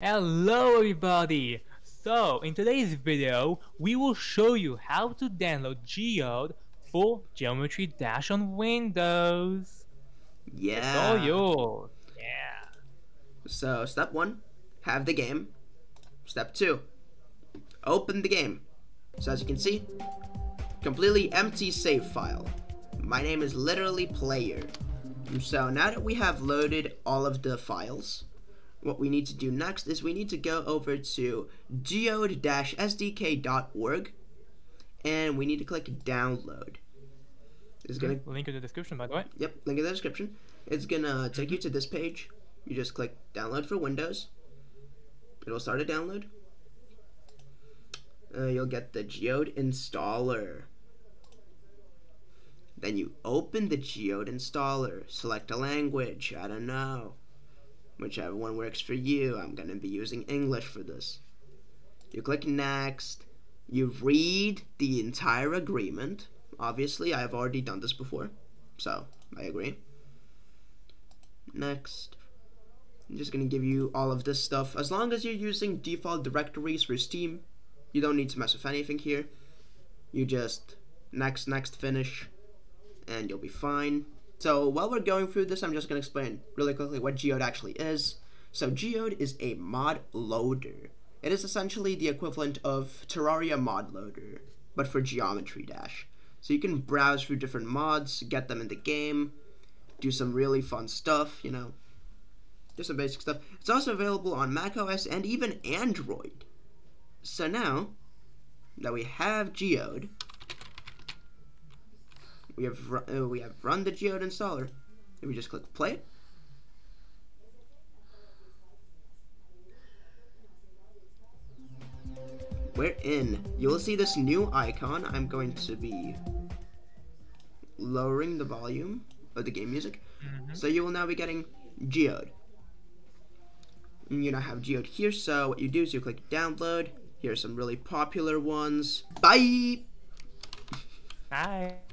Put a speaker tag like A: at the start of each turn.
A: Hello everybody! So, in today's video, we will show you how to download Geode for Geometry Dash on Windows.
B: Yeah.
A: It's all yours. Yeah.
B: So, step one, have the game. Step two, open the game. So, as you can see, completely empty save file. My name is literally player. So, now that we have loaded all of the files, what we need to do next is we need to go over to geode-sdk.org and we need to click download. It's gonna
A: Link in the description, by the way.
B: Yep, link in the description. It's gonna take you to this page. You just click download for Windows. It'll start a download. Uh, you'll get the Geode installer. Then you open the Geode installer. Select a language. I don't know. Whichever one works for you. I'm gonna be using English for this. You click next. You read the entire agreement. Obviously, I have already done this before, so I agree. Next. I'm just gonna give you all of this stuff. As long as you're using default directories for Steam, you don't need to mess with anything here. You just next, next, finish, and you'll be fine. So while we're going through this, I'm just gonna explain really quickly what Geode actually is. So Geode is a mod loader. It is essentially the equivalent of Terraria mod loader, but for Geometry Dash. So you can browse through different mods, get them in the game, do some really fun stuff, you know, do some basic stuff. It's also available on macOS and even Android. So now that we have Geode, we have uh, we have run the Geode installer, and we just click play it. We're in. You'll see this new icon. I'm going to be lowering the volume of the game music.
A: Mhm.
B: So you will now be getting Geode. And you now have Geode here, so what you do is you click download. Here are some really popular ones. Bye!
A: Bye.